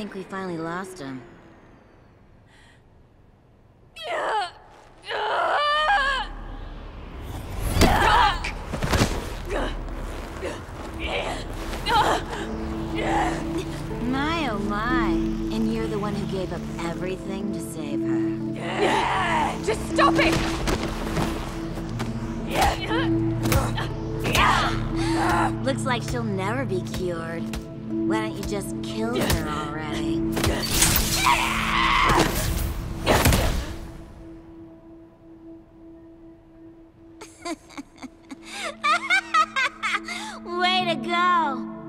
think we finally lost him. My oh my. And you're the one who gave up everything to save her. Just stop it! Looks like she'll never be cured. Why don't you just kill her already? Way to go!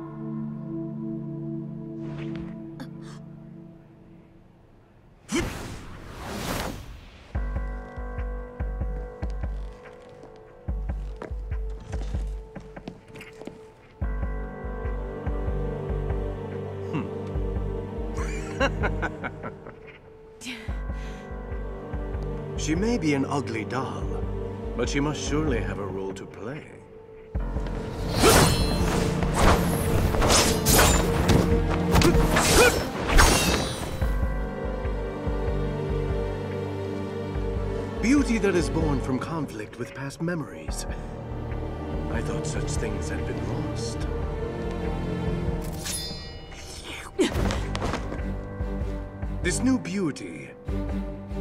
She may be an ugly doll, but she must surely have a role to play. Beauty that is born from conflict with past memories. I thought such things had been lost. This new beauty.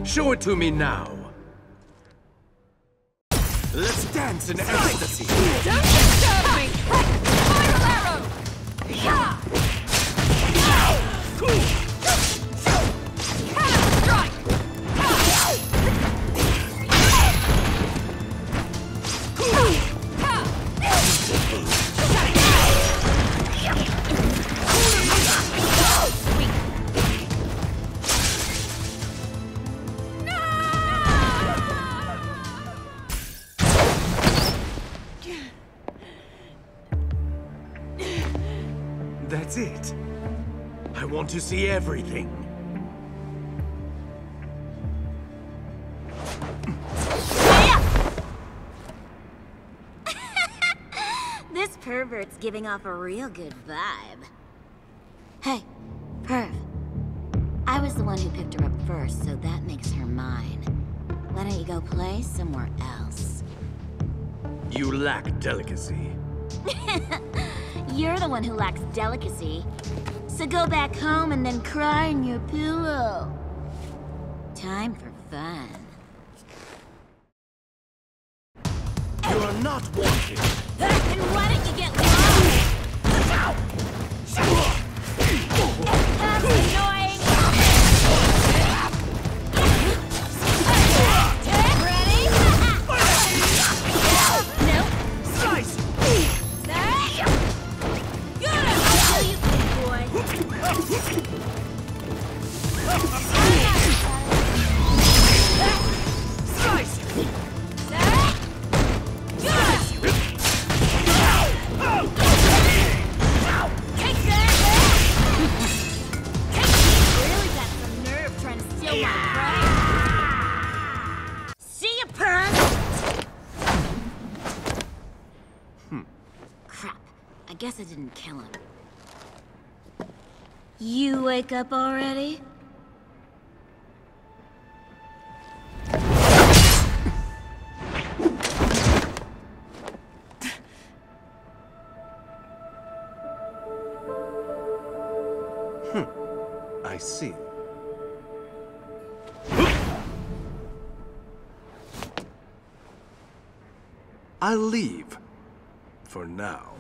Show it to me now. Let's dance in ecstasy. That's it. I want to see everything. This pervert's giving off a real good vibe. Hey, Perv. I was the one who picked her up first, so that makes her mine. Why don't you go play somewhere else? You lack delicacy. You're the one who lacks delicacy. So go back home and then cry in your pillow. Time for fun. You are not wanted. Then why don't you get trying to steal. See ya, Pern! Hmm. Crap. I guess I didn't kill him. You wake up already? Hmm. I see. I'll leave. For now.